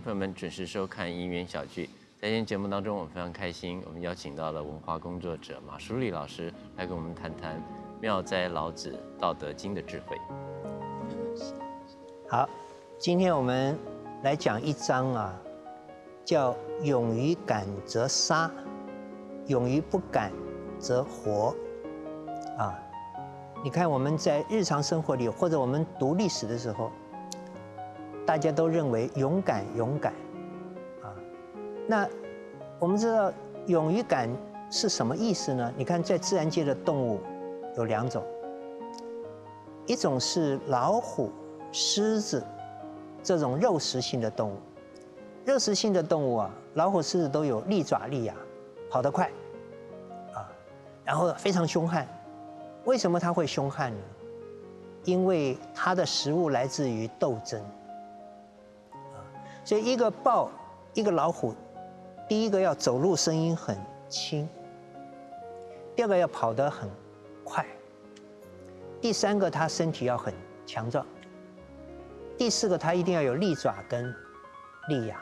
朋友们准时收看《音缘小聚》。在今天节目当中，我们非常开心，我们邀请到了文化工作者马淑丽老师来跟我们谈谈妙哉老子《道德经》的智慧。好，今天我们来讲一章啊，叫“勇于敢则杀，勇于不敢则活”。啊，你看我们在日常生活里，或者我们读历史的时候，大家都认为勇敢勇敢，啊，那我们知道勇于敢是什么意思呢？你看在自然界的动物有两种，一种是老虎、狮子这种肉食性的动物，肉食性的动物啊，老虎、狮子都有利爪利牙，跑得快，啊，然后非常凶悍。为什么它会凶悍呢？因为它的食物来自于斗争。所以一个豹，一个老虎，第一个要走路声音很轻，第二个要跑得很快，第三个它身体要很强壮，第四个它一定要有利爪跟利牙，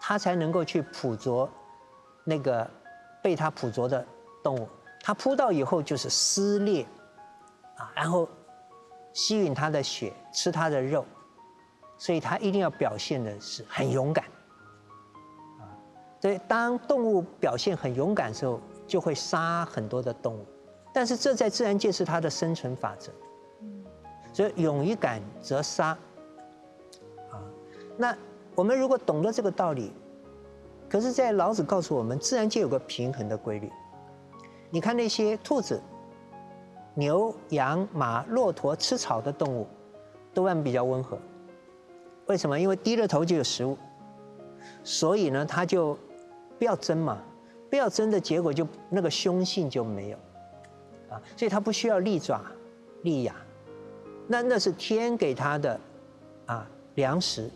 它才能够去捕捉那个被它捕捉的动物。它扑到以后就是撕裂，啊，然后吸吮它的血，吃它的肉，所以它一定要表现的是很勇敢，啊，所以当动物表现很勇敢的时候，就会杀很多的动物，但是这在自然界是它的生存法则，所以勇于敢则杀，啊，那我们如果懂得这个道理，可是，在老子告诉我们，自然界有个平衡的规律。你看那些兔子、牛、羊、马、骆驼吃草的动物，多半比较温和。为什么？因为低着头就有食物，所以呢，它就不要争嘛，不要争的结果就那个凶性就没有，啊，所以它不需要利爪、利牙，那那是天给它的啊粮食，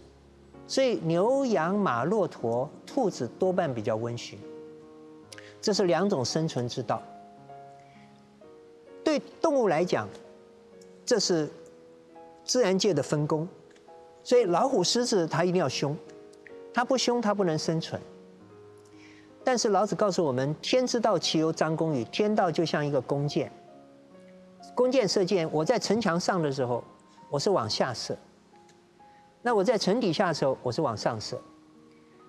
所以牛、羊、马、骆驼、兔子多半比较温驯。这是两种生存之道。对动物来讲，这是自然界的分工，所以老虎、狮子它一定要凶，它不凶它不能生存。但是老子告诉我们：“天之道，其由张弓与？天道就像一个弓箭，弓箭射箭。我在城墙上的时候，我是往下射；那我在城底下的时候，我是往上射。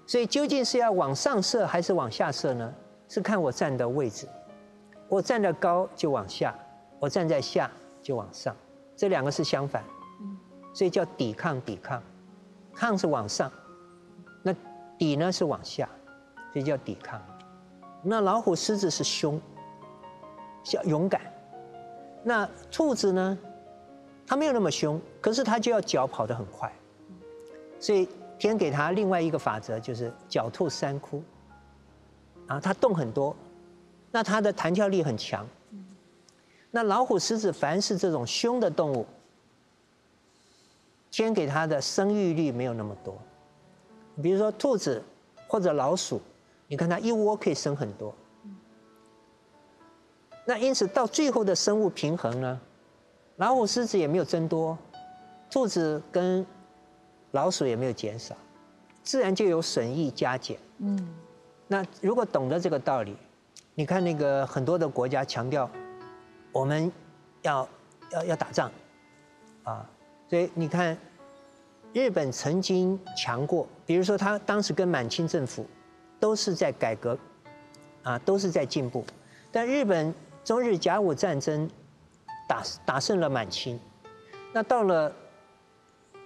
所以究竟是要往上射还是往下射呢？”是看我站的位置，我站得高就往下，我站在下就往上，这两个是相反，所以叫抵抗抵抗，抗是往上，那抵呢是往下，所以叫抵抗。那老虎狮子是凶，叫勇敢，那兔子呢，它没有那么凶，可是它就要脚跑得很快，所以天给它另外一个法则就是狡兔三窟。啊，它动很多，那它的弹跳力很强。那老虎、狮子，凡是这种凶的动物，天给它的生育率没有那么多。比如说兔子或者老鼠，你看它一窝可以生很多。那因此到最后的生物平衡呢，老虎、狮子也没有增多，兔子跟老鼠也没有减少，自然就有损益加减。嗯。那如果懂得这个道理，你看那个很多的国家强调，我们要要要打仗，啊，所以你看，日本曾经强过，比如说他当时跟满清政府都是在改革，啊，都是在进步，但日本中日甲午战争打打胜了满清，那到了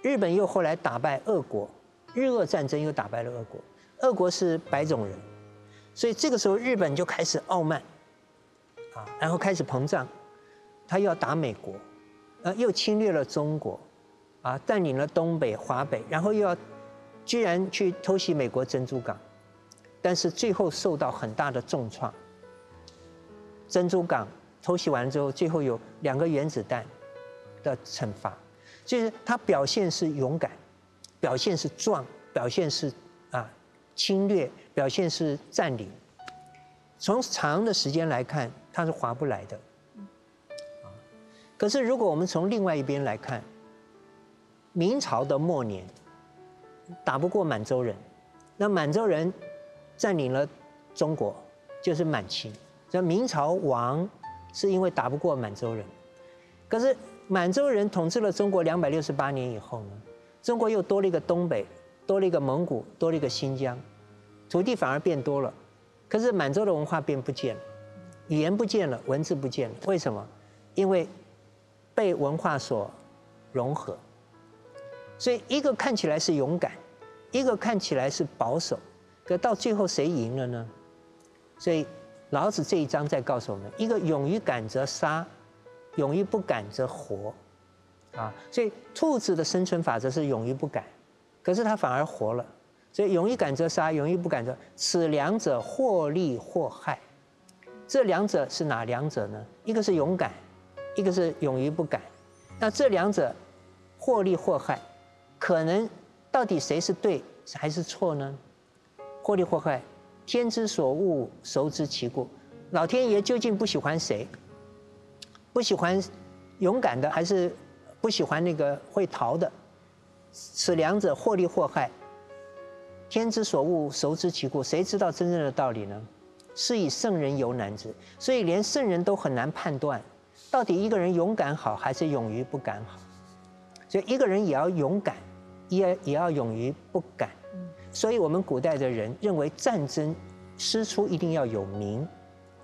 日本又后来打败俄国，日俄战争又打败了俄国，俄国是白种人。所以这个时候，日本就开始傲慢，啊，然后开始膨胀，他要打美国，呃，又侵略了中国，啊，占领了东北、华北，然后又要，居然去偷袭美国珍珠港，但是最后受到很大的重创。珍珠港偷袭完之后，最后有两个原子弹的惩罚，就是他表现是勇敢，表现是壮，表现是啊侵略，表现是占领。从长的时间来看，它是划不来的。可是如果我们从另外一边来看，明朝的末年打不过满洲人，那满洲人占领了中国，就是满清。这明朝亡是因为打不过满洲人，可是满洲人统治了中国两百六十八年以后呢，中国又多了一个东北，多了一个蒙古，多了一个新疆，土地反而变多了。可是满洲的文化变不见了，语言不见了，文字不见了。为什么？因为被文化所融合。所以一个看起来是勇敢，一个看起来是保守，可到最后谁赢了呢？所以老子这一章在告诉我们：一个勇于敢则杀，勇于不敢则活。啊，所以兔子的生存法则是勇于不敢，可是它反而活了。所以勇于敢则杀，勇于不敢则，此两者或利或害。这两者是哪两者呢？一个是勇敢，一个是勇于不敢。那这两者或利或害，可能到底谁是对还是错呢？或利或害，天之所恶，孰知其故？老天爷究竟不喜欢谁？不喜欢勇敢的，还是不喜欢那个会逃的？此两者或利或害。天之所恶，孰知其故？谁知道真正的道理呢？是以圣人犹难之。所以连圣人都很难判断，到底一个人勇敢好还是勇于不敢好。所以一个人也要勇敢，也也要勇于不敢。所以我们古代的人认为战争师出一定要有名。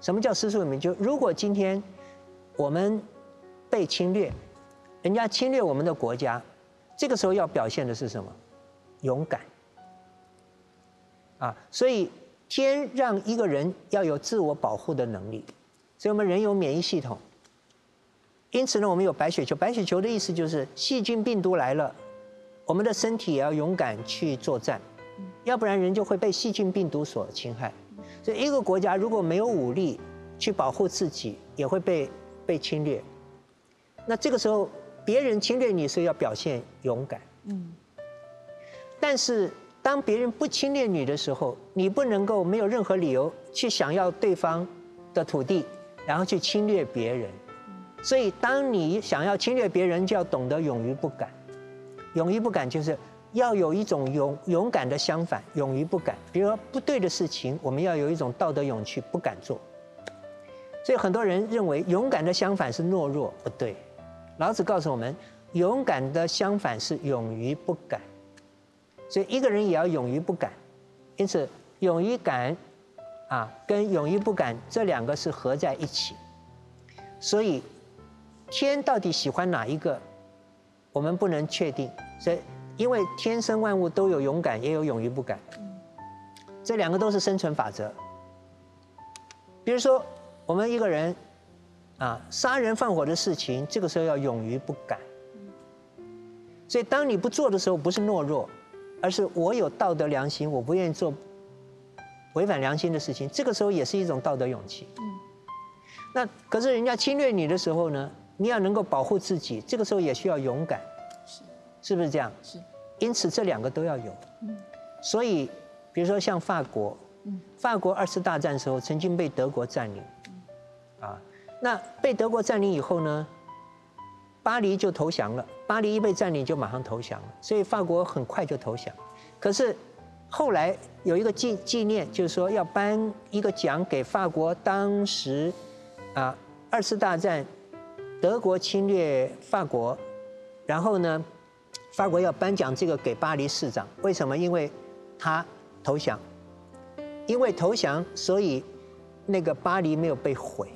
什么叫师出有名？就如果今天我们被侵略，人家侵略我们的国家，这个时候要表现的是什么？勇敢。啊，所以天让一个人要有自我保护的能力，所以我们人有免疫系统。因此呢，我们有白血球。白血球的意思就是细菌病毒来了，我们的身体也要勇敢去作战，要不然人就会被细菌病毒所侵害。所以一个国家如果没有武力去保护自己，也会被被侵略。那这个时候别人侵略你，所以要表现勇敢。嗯，但是。当别人不侵略你的时候，你不能够没有任何理由去想要对方的土地，然后去侵略别人。所以，当你想要侵略别人，就要懂得勇于不敢。勇于不敢，就是要有一种勇勇敢的相反，勇于不敢。比如说不对的事情，我们要有一种道德勇气，不敢做。所以很多人认为勇敢的相反是懦弱，不对。老子告诉我们，勇敢的相反是勇于不敢。所以一个人也要勇于不敢，因此勇于敢，啊，跟勇于不敢这两个是合在一起。所以天到底喜欢哪一个，我们不能确定。所以因为天生万物都有勇敢，也有勇于不敢，这两个都是生存法则。比如说我们一个人，啊，杀人放火的事情，这个时候要勇于不敢。所以当你不做的时候，不是懦弱。而是我有道德良心，我不愿意做违反良心的事情。这个时候也是一种道德勇气。嗯。那可是人家侵略你的时候呢？你要能够保护自己，这个时候也需要勇敢。是。是不是这样？是。因此这两个都要有。嗯。所以，比如说像法国，嗯，法国二次大战时候曾经被德国占领。啊。那被德国占领以后呢？巴黎就投降了。巴黎一被占领，就马上投降了。所以法国很快就投降。可是后来有一个纪纪念，就是说要颁一个奖给法国当时啊二次大战德国侵略法国，然后呢，法国要颁奖这个给巴黎市长。为什么？因为他投降。因为投降，所以那个巴黎没有被毁。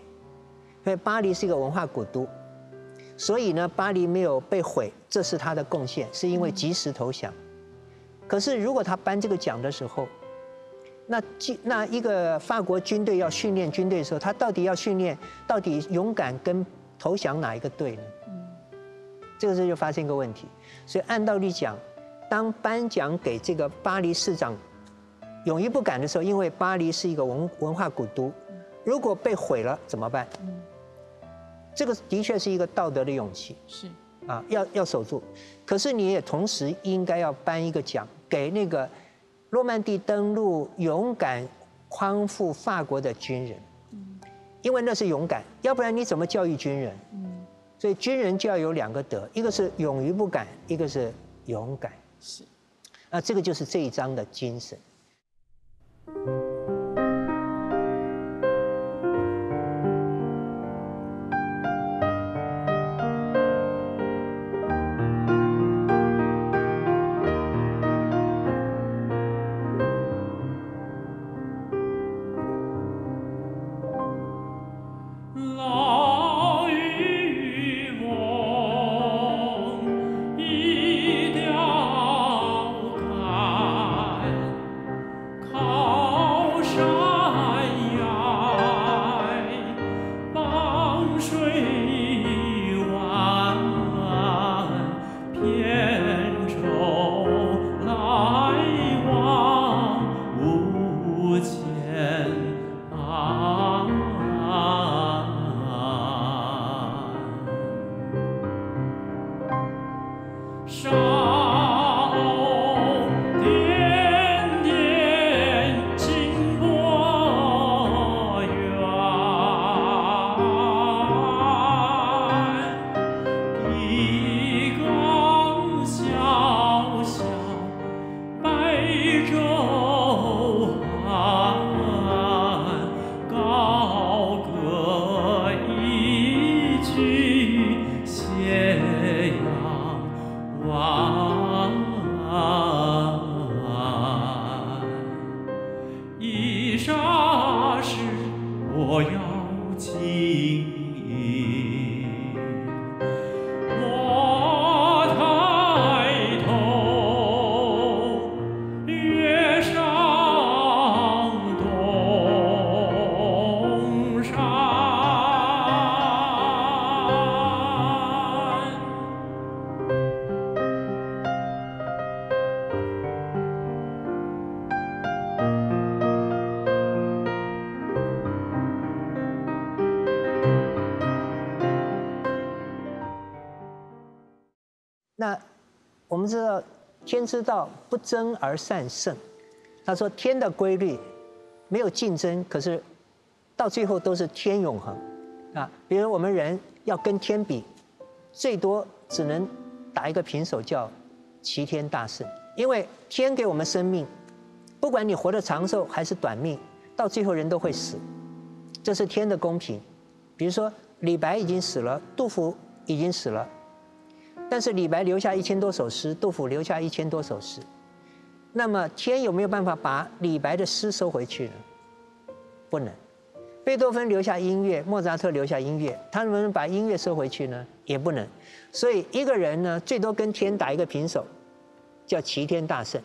因为巴黎是一个文化古都。所以呢，巴黎没有被毁，这是他的贡献，是因为及时投降。可是，如果他颁这个奖的时候，那那一个法国军队要训练军队的时候，他到底要训练到底勇敢跟投降哪一个队呢？嗯这个时候就发现一个问题。所以按道理讲，当颁奖给这个巴黎市长勇于不敢的时候，因为巴黎是一个文文化古都，如果被毁了怎么办？这个的确是一个道德的勇气，是啊，要要守住。可是你也同时应该要颁一个奖给那个诺曼底登陆，勇敢匡复法国的军人，因为那是勇敢，要不然你怎么教育军人？所以军人就要有两个德，一个是勇于不敢，一个是勇敢。是，那这个就是这一章的精神。知道不争而善胜。他说天的规律没有竞争，可是到最后都是天永恒啊。比如我们人要跟天比，最多只能打一个平手，叫齐天大圣。因为天给我们生命，不管你活得长寿还是短命，到最后人都会死，这是天的公平。比如说李白已经死了，杜甫已经死了。但是李白留下一千多首诗，杜甫留下一千多首诗，那么天有没有办法把李白的诗收回去呢？不能。贝多芬留下音乐，莫扎特留下音乐，他能不能把音乐收回去呢？也不能。所以一个人呢，最多跟天打一个平手，叫齐天大圣。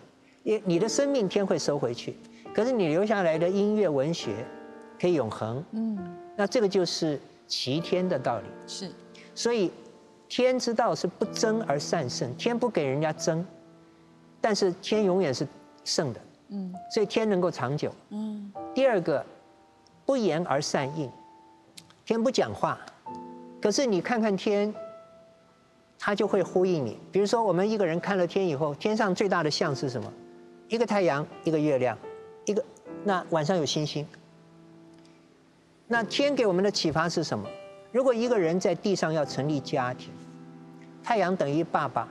也你的生命天会收回去，可是你留下来的音乐文学可以永恒。嗯，那这个就是齐天的道理。是，所以天之道是不争而善胜，天不给人家争，但是天永远是胜的，嗯所以天能够长久。嗯第二个，不言而善应，天不讲话，可是你看看天，它就会呼应你。比如说，我们一个人看了天以后，天上最大的像是什么？一个太阳，一个月亮，一个那晚上有星星。那天给我们的启发是什么？如果一个人在地上要成立家庭，太阳等于爸爸，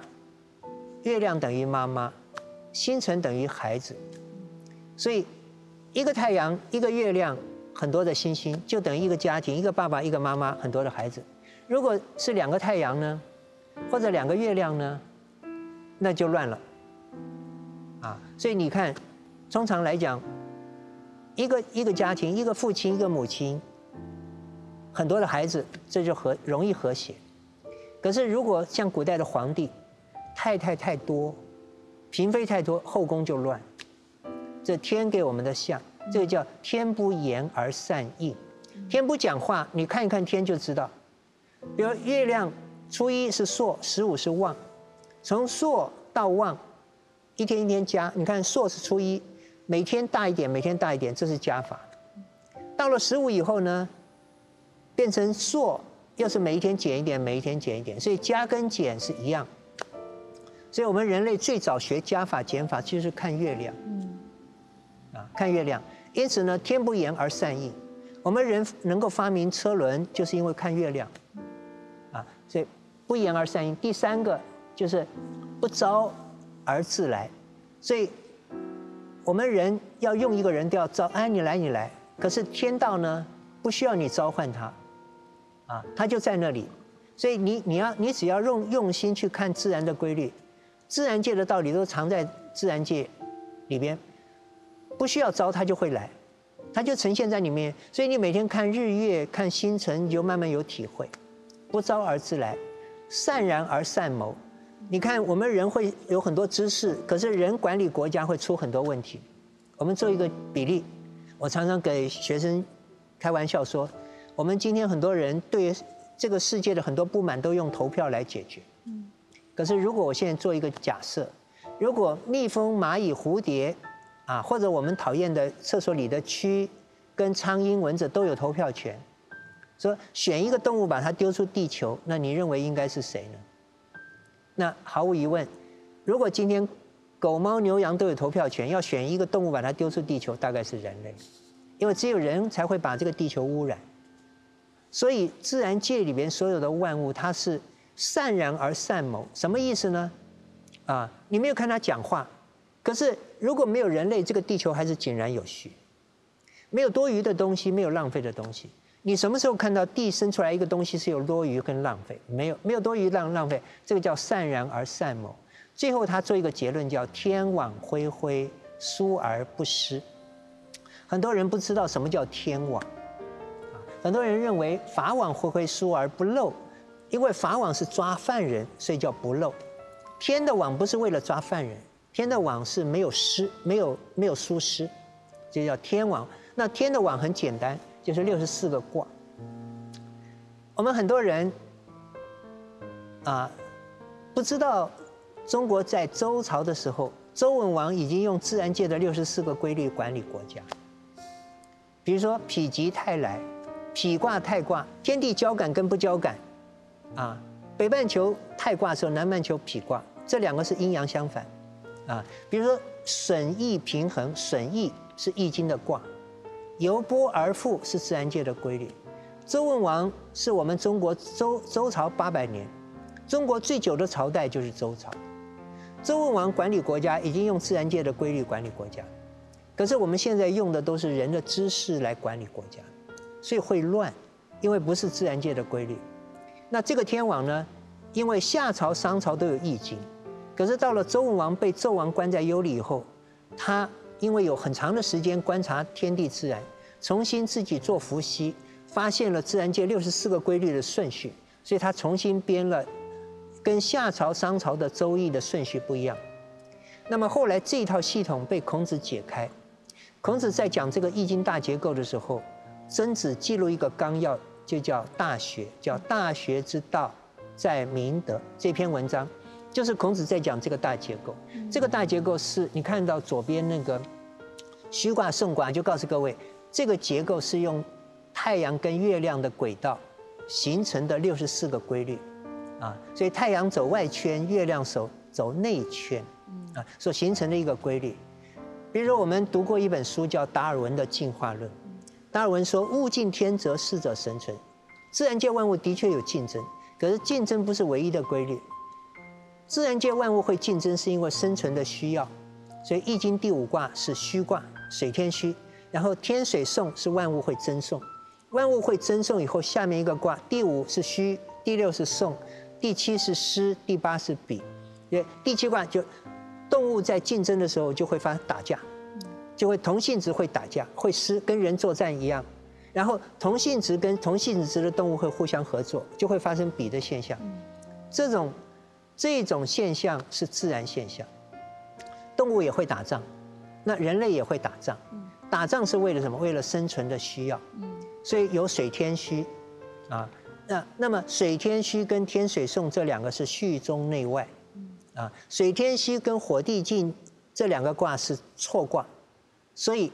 月亮等于妈妈，星辰等于孩子，所以一个太阳，一个月亮，很多的星星，就等于一个家庭，一个爸爸，一个妈妈，很多的孩子。如果是两个太阳呢，或者两个月亮呢，那就乱了。啊，所以你看，通常来讲，一个一个家庭，一个父亲，一个母亲，很多的孩子，这就和容易和谐。可是如果像古代的皇帝，太太太多，嫔妃太多，后宫就乱。这天给我们的相，这个叫天不言而善应。天不讲话，你看一看天就知道。比如月亮初一是朔，十五是旺，从朔到旺，一天一天加。你看朔是初一，每天大一点，每天大一点，这是加法。到了十五以后呢，变成朔，又是每一天减一点，每一天减一点，所以加跟减是一样。所以我们人类最早学加法减法，就是看月亮。啊看月亮。因此呢，天不言而善应。我们人能够发明车轮，就是因为看月亮，啊，所以不言而善应。第三个就是不招而自来，所以我们人要用一个人都要招，哎，你来你来。可是天道呢，不需要你召唤他，啊，他就在那里。所以你你要你只要用用心去看自然的规律，自然界的道理都藏在自然界里边，不需要招他就会来。它就呈现在里面，所以你每天看日月、看星辰，你就慢慢有体会。不招而自来，善然而善谋。你看我们人会有很多知识，可是人管理国家会出很多问题。我们做一个比例，我常常给学生开玩笑说，我们今天很多人对这个世界的很多不满都用投票来解决。可是如果我现在做一个假设，如果蜜蜂、蚂蚁、蝴蝶。啊，或者我们讨厌的厕所里的蛆，跟苍蝇、蚊子都有投票权。说选一个动物把它丢出地球，那你认为应该是谁呢？那毫无疑问，如果今天狗、猫、牛、羊都有投票权，要选一个动物把它丢出地球，大概是人类，因为只有人才会把这个地球污染。所以自然界里边所有的万物，它是善然而善谋，什么意思呢？啊，你没有看它讲话。可是，如果没有人类，这个地球还是井然有序，没有多余的东西，没有浪费的东西。你什么时候看到地生出来一个东西是有多余跟浪费？没有，没有多余浪浪费，这个叫善然而善谋。最后他做一个结论，叫天网恢恢，疏而不失。很多人不知道什么叫天网，很多人认为法网恢恢，疏而不漏，因为法网是抓犯人，所以叫不漏。天的网不是为了抓犯人。天的网是没有失，没有没有疏失，就叫天网。那天的网很简单，就是六十四个卦。我们很多人啊，不知道中国在周朝的时候，周文王已经用自然界的六十四个规律管理国家。比如说否极泰来，否卦太卦，天地交感跟不交感，啊，北半球太卦时候，南半球否卦，这两个是阴阳相反。啊，比如说损益平衡，损益是易经的卦，由波而复是自然界的规律。周文王是我们中国周周朝八百年，中国最久的朝代就是周朝。周文王管理国家已经用自然界的规律管理国家，可是我们现在用的都是人的知识来管理国家，所以会乱，因为不是自然界的规律。那这个天网呢？因为夏朝、商朝都有易经。可是到了周文王被纣王关在幽里以后，他因为有很长的时间观察天地自然，重新自己做伏羲，发现了自然界六十四个规律的顺序，所以他重新编了跟夏朝、商朝的周易的顺序不一样。那么后来这一套系统被孔子解开，孔子在讲这个易经大结构的时候，曾子记录一个纲要，就叫《大学》，叫《大学之道，在明德》这篇文章。就是孔子在讲这个大结构，这个大结构是你看到左边那个虚卦胜卦，就告诉各位，这个结构是用太阳跟月亮的轨道形成的六十四个规律，啊，所以太阳走外圈，月亮走走内圈，啊，所形成的一个规律。比如说我们读过一本书叫达尔文的进化论，达尔文说物竞天择，适者生存，自然界万物的确有竞争，可是竞争不是唯一的规律。自然界万物会竞争，是因为生存的需要，所以《易经》第五卦是虚卦，水天虚。然后天水送是万物会争送，万物会争送以后，下面一个卦第五是虚，第六是送，第七是失，第八是比。也第七卦就动物在竞争的时候就会发生打架，就会同性质会打架，会失，跟人作战一样。然后同性质跟同性质的动物会互相合作，就会发生比的现象。这种。这种现象是自然现象，动物也会打仗，那人类也会打仗。打仗是为了什么？为了生存的需要。所以有水天虚，啊，那那么水天虚跟天水送这两个是序中内外，啊，水天虚跟火地晋这两个卦是错卦，所以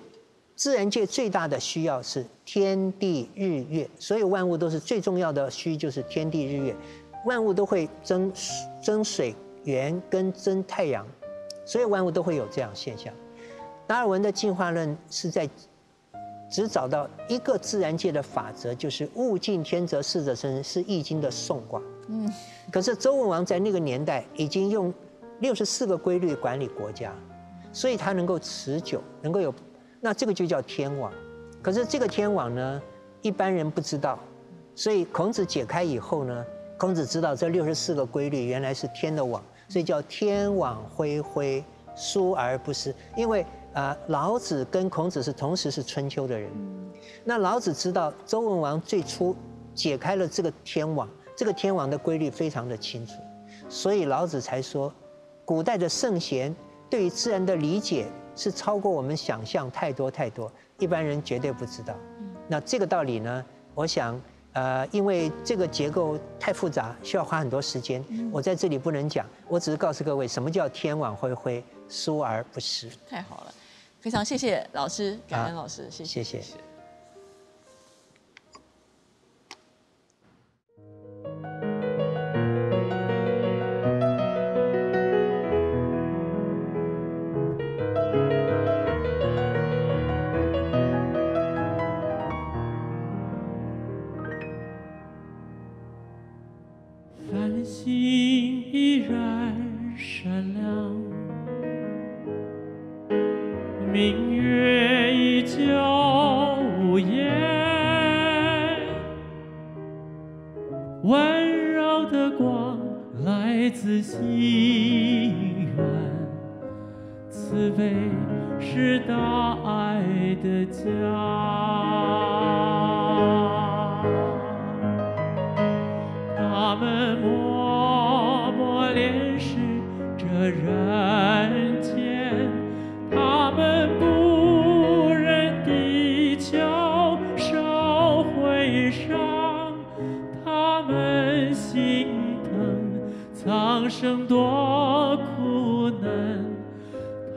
自然界最大的需要是天地日月，所有万物都是最重要的需就是天地日月。万物都会争争水源跟争太阳，所有万物都会有这样现象。达尔文的进化论是在只找到一个自然界的法则，就是物竞天择，适者生，是《易经》的宋卦。嗯，可是周文王在那个年代已经用六十四个规律管理国家，所以它能够持久，能够有，那这个就叫天网。可是这个天网呢，一般人不知道，所以孔子解开以后呢，孔子知道这六十四个规律原来是天的网，所以叫天网恢恢，疏而不失。因为呃，老子跟孔子是同时是春秋的人，那老子知道周文王最初解开了这个天网，这个天网的规律非常的清楚，所以老子才说，古代的圣贤对于自然的理解是超过我们想象太多太多，一般人绝对不知道。那这个道理呢，我想，呃，因为这个结构太复杂，需要花很多时间，我在这里不能讲，我只是告诉各位什么叫天网恢恢，疏而不失。太好了，非常谢谢老师，感恩老师，谢谢。谢谢。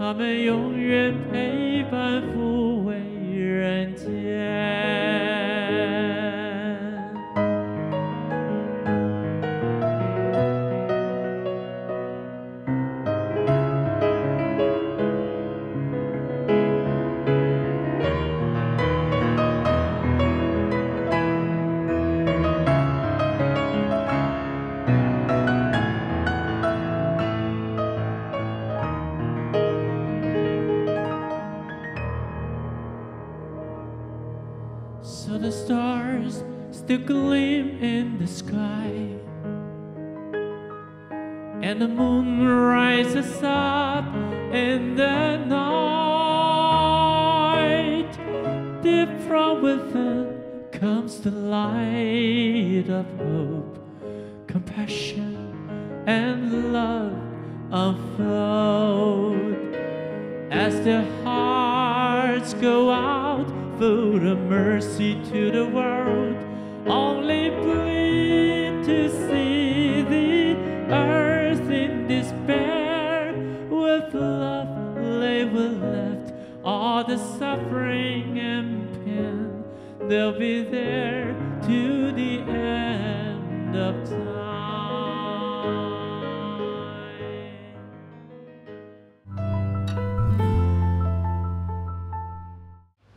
他们永远陪伴抚慰人间。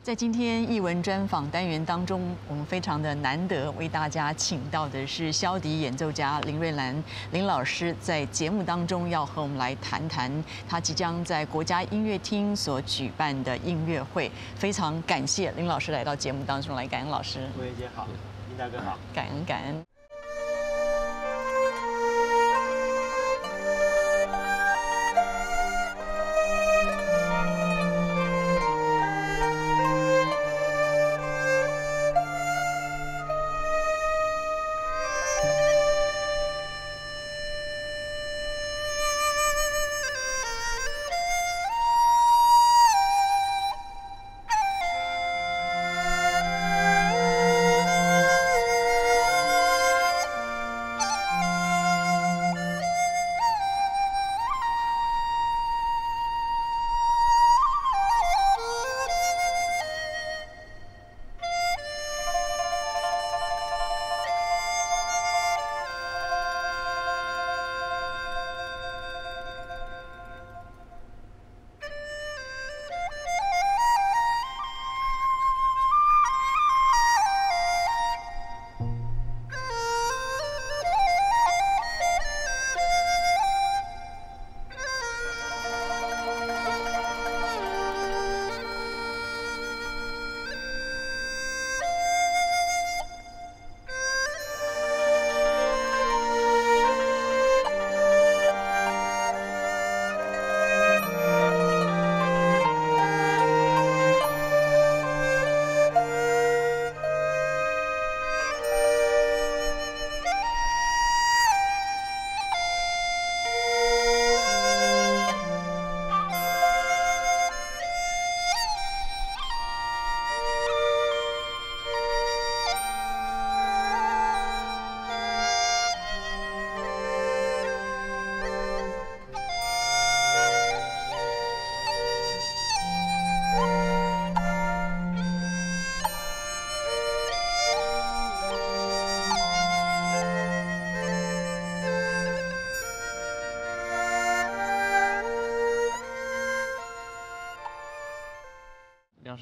在今天译文专访单元当中，我们非常的难得为大家请到的是箫笛演奏家林瑞兰林老师，在节目当中要和我们来谈谈他即将在国家音乐厅所举办的音乐会。非常感谢林老师来到节目当中来，感恩老师，魏姐好，林大哥好。感恩感恩。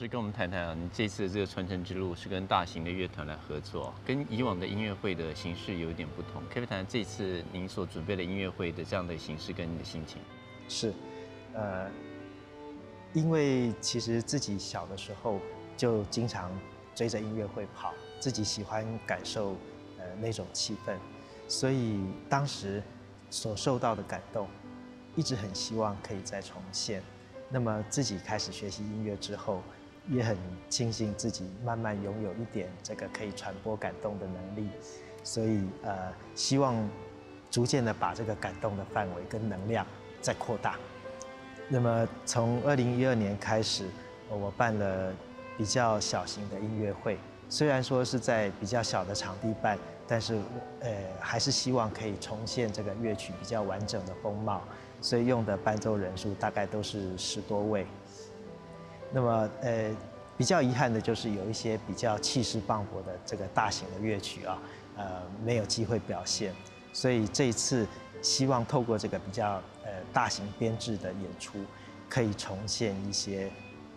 师跟我们谈谈啊，你这次的这个传承之路是跟大型的乐团来合作，跟以往的音乐会的形式有一点不同。可以谈谈这次您所准备的音乐会的这样的形式跟你的心情？是，呃，因为其实自己小的时候就经常追着音乐会跑，自己喜欢感受呃那种气氛，所以当时所受到的感动，一直很希望可以再重现。那么自己开始学习音乐之后，也很庆幸自己慢慢拥有一点这个可以传播感动的能力，所以呃希望逐渐的把这个感动的范围跟能量再扩大。那么从二零一二年开始，我办了比较小型的音乐会，虽然说是在比较小的场地办，但是呃还是希望可以重现这个乐曲比较完整的风貌，所以用的伴奏人数大概都是十多位。那么呃比较遗憾的就是有一些比较气势磅礴的这个大型的乐曲啊，呃没有机会表现，所以这一次希望透过这个比较呃大型编制的演出，可以重现一些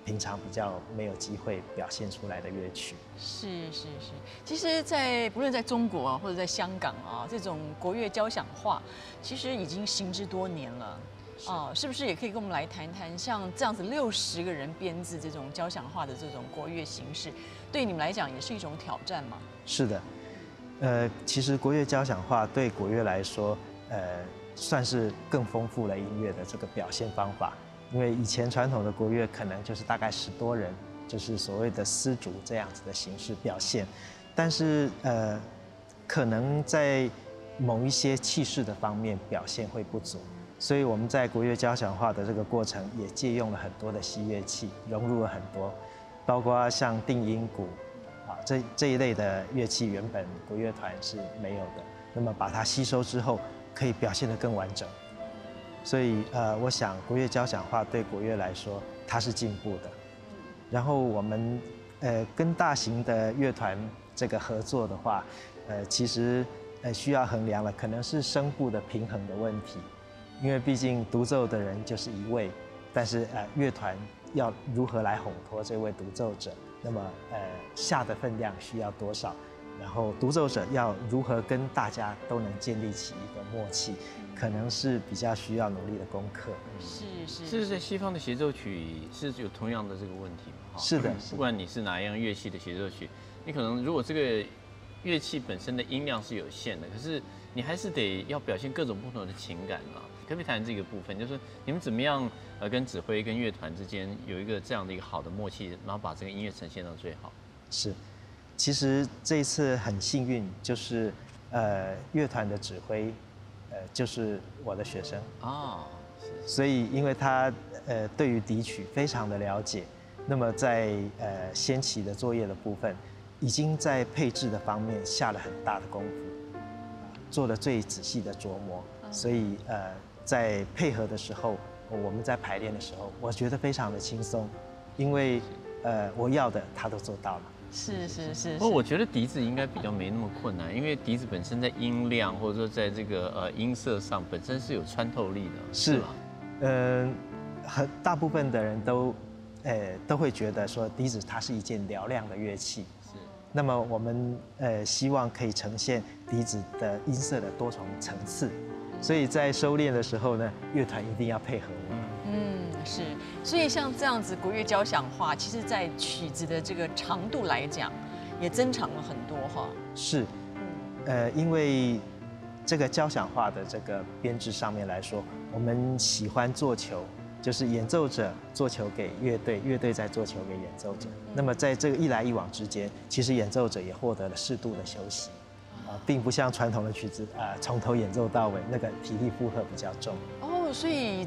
平常比较没有机会表现出来的乐曲。是是是，其实在，不论在中国啊，或者在香港啊，这种国乐交响化，其实已经行之多年了。哦，是不是也可以跟我们来谈谈，像这样子六十个人编制这种交响化的这种国乐形式，对你们来讲也是一种挑战吗？是的，呃，其实国乐交响化对国乐来说，呃，算是更丰富了音乐的这个表现方法。因为以前传统的国乐可能就是大概十多人，就是所谓的丝竹这样子的形式表现，但是呃，可能在某一些气势的方面表现会不足，所以我们在国乐交响化的这个过程也借用了很多的西乐器，融入了很多，包括像定音鼓啊这这一类的乐器，原本国乐团是没有的，那么把它吸收之后，可以表现得更完整。所以呃，我想国乐交响化对国乐来说它是进步的。然后我们呃跟大型的乐团这个合作的话，呃其实呃需要衡量了，可能是声部的平衡的问题，因为毕竟独奏的人就是一位，但是呃乐团要如何来烘托这位独奏者，那么呃下的分量需要多少？然后独奏者要如何跟大家都能建立起一个默契，可能是比较需要努力的功课。是是是在西方的协奏曲是有同样的这个问题吗？哈是的不管你是哪一样乐器的协奏曲，你可能如果这个乐器本身的音量是有限的，可是你还是得要表现各种不同的情感嘛。可不可以谈这个部分？就是你们怎么样呃跟指挥跟乐团之间有一个这样的一个好的默契，然后把这个音乐呈现到最好。是，其实这一次很幸运，就是呃乐团的指挥，呃就是我的学生，啊，是所以因为他呃对于笛曲非常的了解，那么在呃先期的作业的部分，已经在配置的方面下了很大的功夫，做了最仔细的琢磨，所以呃在配合的时候，我们在排练的时候，我觉得非常的轻松，因为呃我要的他都做到了。是是是。不过我觉得笛子应该比较没那么困难，因为笛子本身在音量或者说在这个呃音色上本身是有穿透力的，是吗？呃，很大部分的人都，呃，都会觉得说笛子它是一件嘹亮的乐器。是。那么我们呃希望可以呈现笛子的音色的多重层次，所以在收练的时候呢，乐团一定要配合我们。嗯，是，所以像这样子国乐交响化，其实在曲子的这个长度来讲，也增长了很多哈。是，嗯，呃，因为这个交响化的这个编制上面来说，我们喜欢做球，就是演奏者做球给乐队，乐队再做球给演奏者。那么在这个一来一往之间，其实演奏者也获得了适度的休息，啊，并不像传统的曲子啊，从头演奏到尾，那个体力负荷比较重。哦，所以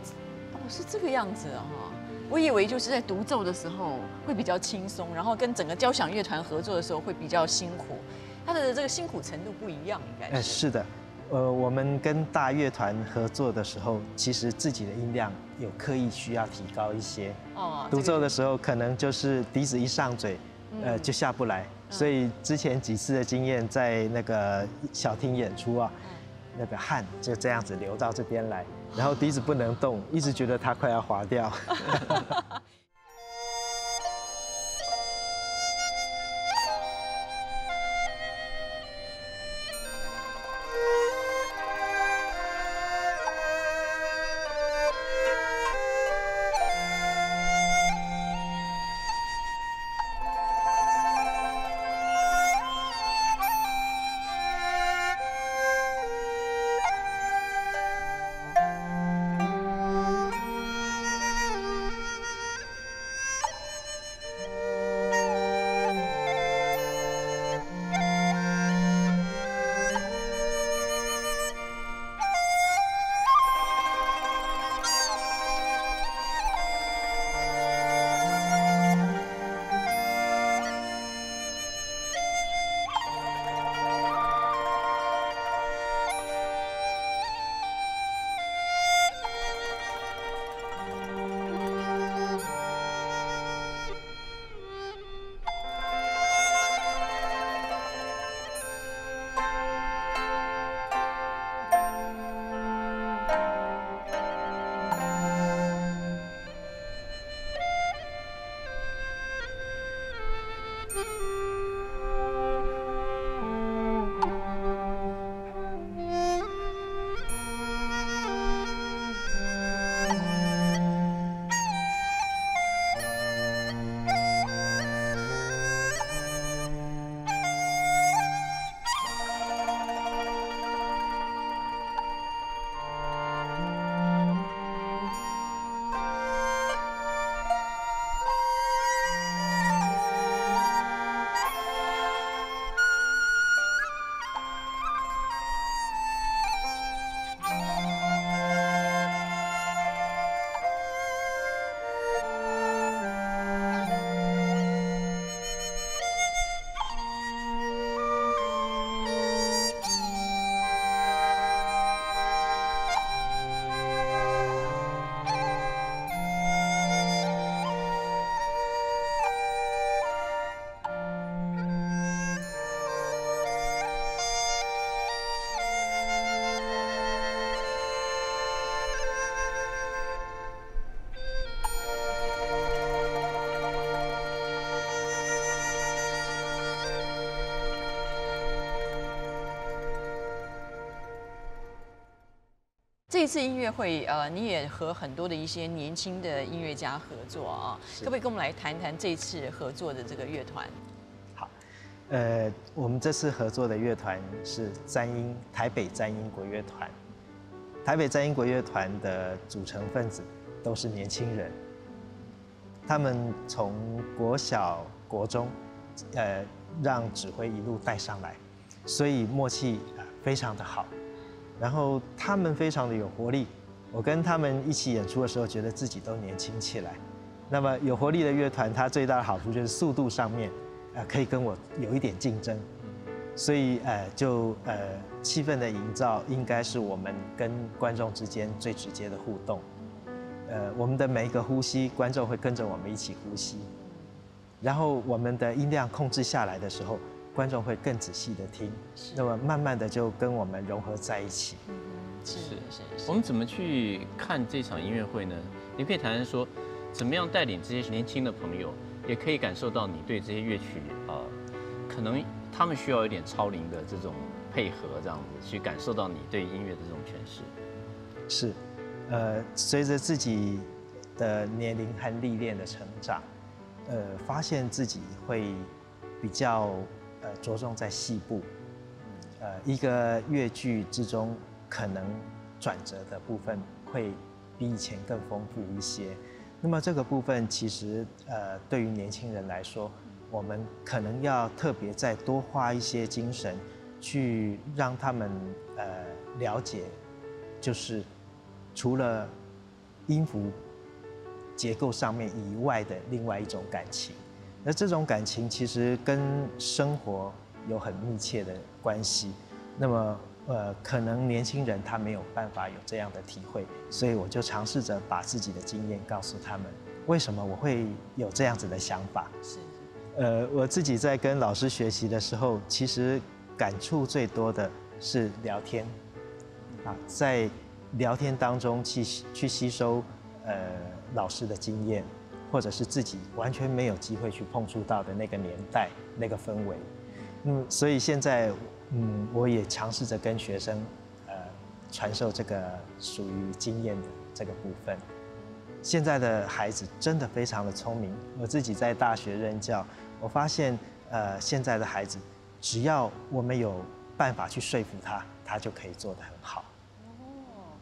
哦是这个样子啊哈。我以为就是在独奏的时候会比较轻松，然后跟整个交响乐团合作的时候会比较辛苦，它的这个辛苦程度不一样，应该哎，是。是的，呃，我们跟大乐团合作的时候，其实自己的音量有刻意需要提高一些。哦独奏的时候，可能就是笛子一上嘴，呃，就下不来。所以之前几次的经验，在那个小厅演出啊，那个汗就这样子流到这边来，然后笛子不能动，一直觉得它快要滑掉。次音乐会，呃，你也和很多的一些年轻的音乐家合作啊，可不可以跟我们来谈谈这次合作的这个乐团？好，呃，我们这次合作的乐团是詹英台北詹英国乐团。台北詹英国乐团的组成分子都是年轻人，他们从国小、国中，呃，让指挥一路带上来，所以默契呃非常的好。然后他们非常的有活力，我跟他们一起演出的时候，觉得自己都年轻起来。那么有活力的乐团，它最大的好处就是速度上面，呃，可以跟我有一点竞争。所以呃，就呃，气氛的营造应该是我们跟观众之间最直接的互动。呃，我们的每一个呼吸，观众会跟着我们一起呼吸。然后我们的音量控制下来的时候，观众会更仔细的听，那么慢慢的就跟我们融合在一起。是是是。我们怎么去看这场音乐会呢？你可以谈谈说，怎么样带领这些年轻的朋友，也可以感受到你对这些乐曲啊，可能他们需要一点超龄的这种配合，这样子去感受到你对音乐的这种诠释。是，呃，随着自己的年龄和历练的成长，呃，发现自己会比较着重在细部，呃，一个乐句之中可能转折的部分会比以前更丰富一些。那么这个部分其实呃对于年轻人来说，我们可能要特别再多花一些精神，去让他们呃了解，就是除了音符结构上面以外的另外一种感情。那这种感情其实跟生活有很密切的关系。那么呃，可能年轻人他没有办法有这样的体会，所以我就尝试着把自己的经验告诉他们，为什么我会有这样子的想法。是。呃，我自己在跟老师学习的时候，其实感触最多的是聊天，啊，在聊天当中去去吸收呃老师的经验，或者是自己完全没有机会去碰触到的那个年代那个氛围。嗯，所以现在嗯，我也尝试着跟学生呃传授这个属于经验的这个部分。现在的孩子真的非常的聪明，我自己在大学任教。我发现，呃，现在的孩子，只要我们有办法去说服他，他就可以做得很好。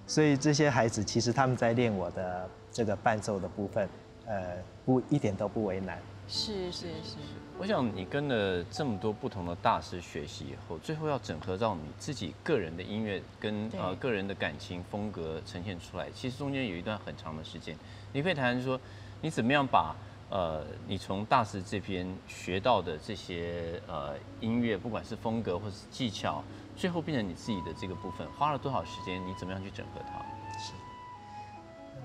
所以这些孩子其实他们在练我的这个伴奏的部分，呃，不一点都不为难。是是是。我想你跟了这么多不同的大师学习以后，最后要整合到你自己个人的音乐跟呃个人的感情风格呈现出来，其实中间有一段很长的时间。你可以谈谈说，你怎么样把？呃，你从大师这边学到的这些呃音乐，不管是风格或是技巧，最后变成你自己的这个部分，花了多少时间？你怎么样去整合它？是，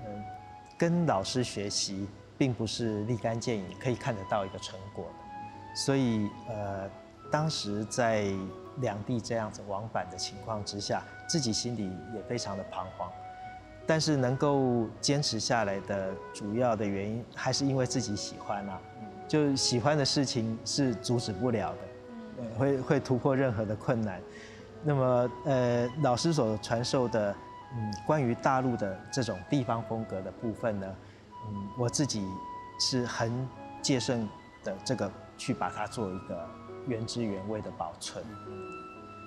嗯，跟老师学习，并不是立竿见影可以看得到一个成果的，所以呃，当时在两地这样子往返的情况之下，自己心里也非常的彷徨。但是能够坚持下来的主要的原因，还是因为自己喜欢啊，就喜欢的事情是阻止不了的，会会突破任何的困难。那么呃，老师所传授的嗯关于大陆的这种地方风格的部分呢，嗯，我自己是很戒慎的这个去把它做一个原汁原味的保存。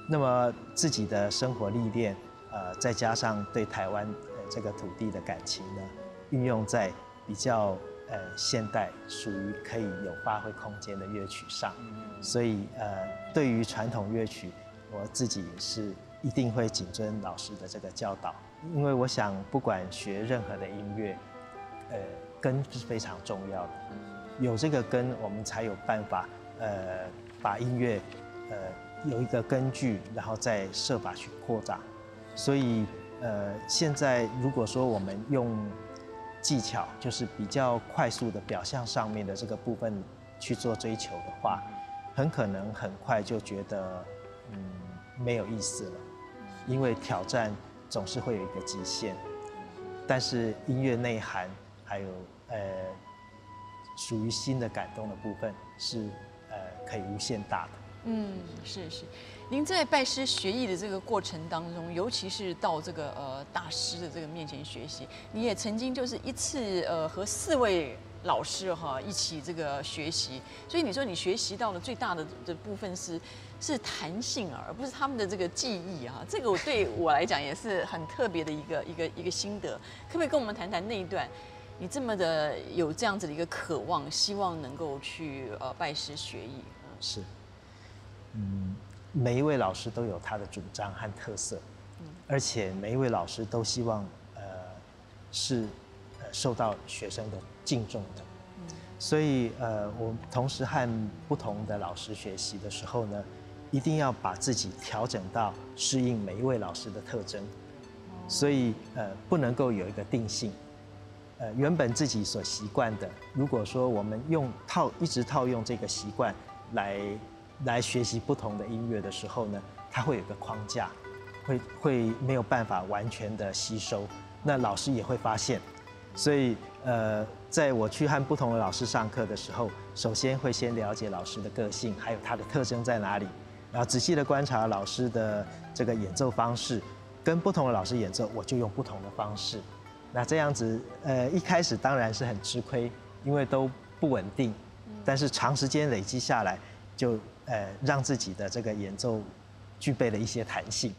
那么自己的生活历练，呃，再加上对台湾。这个土地的感情呢，运用在比较呃现代、属于可以有发挥空间的乐曲上，所以呃对于传统乐曲，我自己是一定会谨遵老师的这个教导，因为我想不管学任何的音乐，呃根是非常重要的，有这个根，我们才有办法呃把音乐呃有一个根据，然后再设法去扩展，所以。呃，现在如果说我们用技巧，就是比较快速的表象上面的这个部分去做追求的话，很可能很快就觉得嗯没有意思了，因为挑战总是会有一个极限。但是音乐内涵还有呃属于新的感动的部分是呃可以无限大的。嗯，是是。您在拜师学艺的这个过程当中，尤其是到这个呃大师的这个面前学习，你也曾经就是一次呃和四位老师哈一起这个学习，所以你说你学习到的最大的的部分是是弹性啊，而不是他们的这个记忆啊。这个我对我来讲也是很特别的一个一个一个心得，可不可以跟我们谈谈那一段？你这么的有这样子的一个渴望，希望能够去呃拜师学艺。是，嗯，每一位老师都有他的主张和特色，嗯而且每一位老师都希望呃是呃受到学生的敬重的，所以呃我同时和不同的老师学习的时候呢，一定要把自己调整到适应每一位老师的特征，所以呃不能够有一个定性。呃，原本自己所习惯的，如果说我们用套一直套用这个习惯来来学习不同的音乐的时候呢，它会有个框架，会会没有办法完全的吸收。那老师也会发现，所以呃，在我去和不同的老师上课的时候，首先会先了解老师的个性，还有他的特征在哪里，然后仔细的观察老师的这个演奏方式，跟不同的老师演奏，我就用不同的方式。那这样子，呃，一开始当然是很吃亏，因为都不稳定，但是长时间累积下来，就呃让自己的这个演奏具备了一些弹性。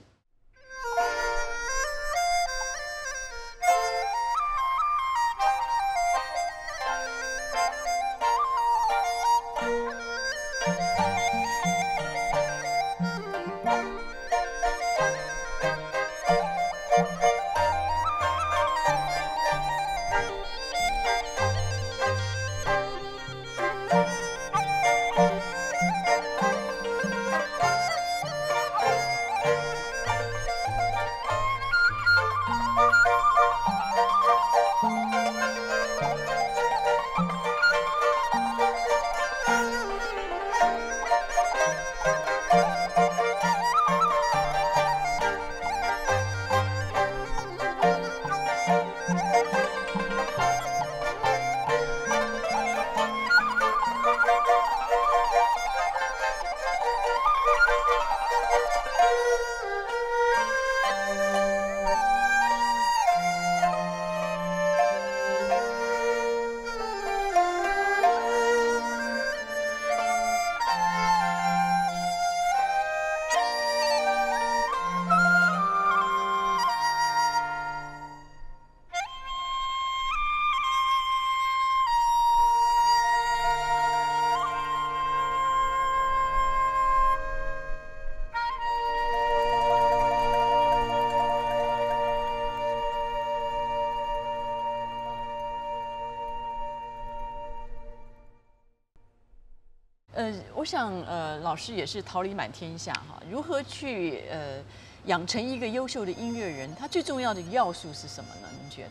想呃，老师也是桃李满天下哈，如何去呃养成一个优秀的音乐人？他最重要的要素是什么呢？您觉得？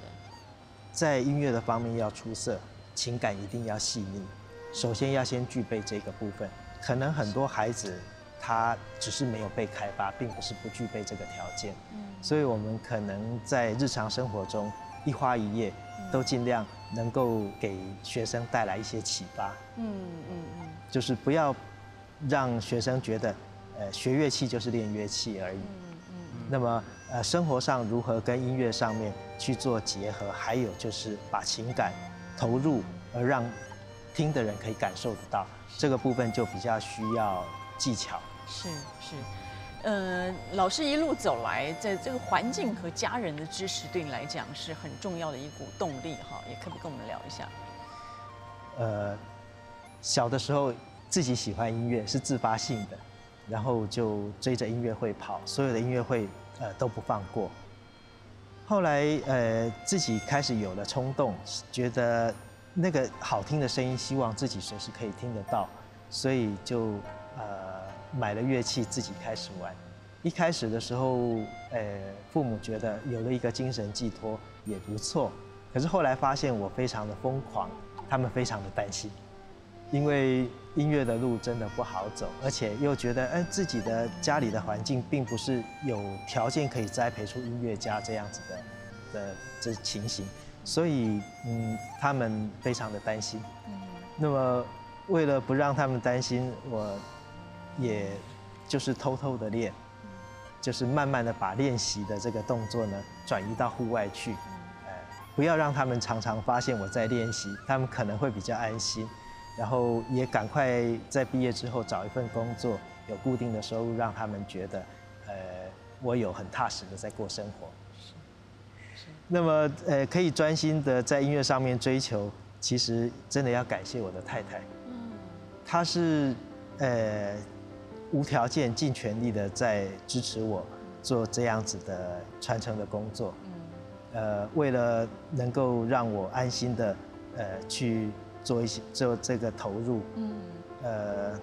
在音乐的方面要出色，情感一定要细腻。首先要先具备这个部分。可能很多孩子他只是没有被开发，并不是不具备这个条件。嗯。所以我们可能在日常生活中一花一叶都尽量能够给学生带来一些启发。嗯嗯嗯。就是不要让学生觉得，呃，学乐器就是练乐器而已。嗯嗯。那么，呃，生活上如何跟音乐上面去做结合，还有就是把情感投入，而让听的人可以感受得到，这个部分就比较需要技巧。是是，呃，老师一路走来，在这个环境和家人的支持，对你来讲是很重要的一股动力哈，也可不可以跟我们聊一下？呃。小的时候自己喜欢音乐是自发性的，然后就追着音乐会跑，所有的音乐会呃都不放过。后来呃自己开始有了冲动，觉得那个好听的声音，希望自己随时可以听得到，所以就呃买了乐器自己开始玩。一开始的时候，呃父母觉得有了一个精神寄托也不错，可是后来发现我非常的疯狂，他们非常的担心。因为音乐的路真的不好走，而且又觉得，哎，自己的家里的环境并不是有条件可以栽培出音乐家这样子的的这情形，所以，嗯，他们非常的担心。那么，为了不让他们担心，我也就是偷偷的练，就是慢慢的把练习的这个动作呢转移到户外去，不要让他们常常发现我在练习，他们可能会比较安心，然后也赶快在毕业之后找一份工作，有固定的收入，让他们觉得，呃，我有很踏实的在过生活。那么，呃，可以专心的在音乐上面追求，其实真的要感谢我的太太。嗯，她是，呃，无条件、尽全力的在支持我做这样子的传承的工作。嗯，呃，为了能够让我安心的，呃，去做一些做这个投入。嗯，呃，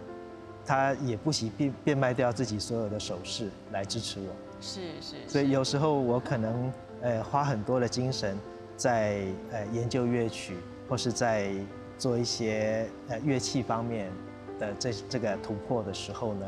他也不惜变变卖掉自己所有的首饰来支持我。是是。所以有时候我可能。呃，花很多的精神在呃研究乐曲，或是在做一些呃乐器方面的这这个突破的时候呢，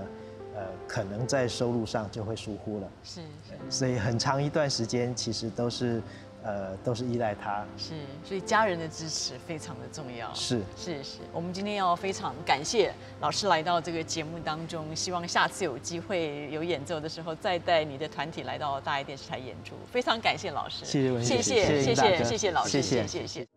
呃，可能在收入上就会疏忽了。是。所以很长一段时间其实都是。呃，都是依赖他，是，所以家人的支持非常的重要，是，是是。我们今天要非常感谢老师来到这个节目当中，希望下次有机会有演奏的时候，再带你的团体来到大爱电视台演出。非常感谢老师，谢谢，谢谢，谢谢，谢谢老师，谢谢，谢谢。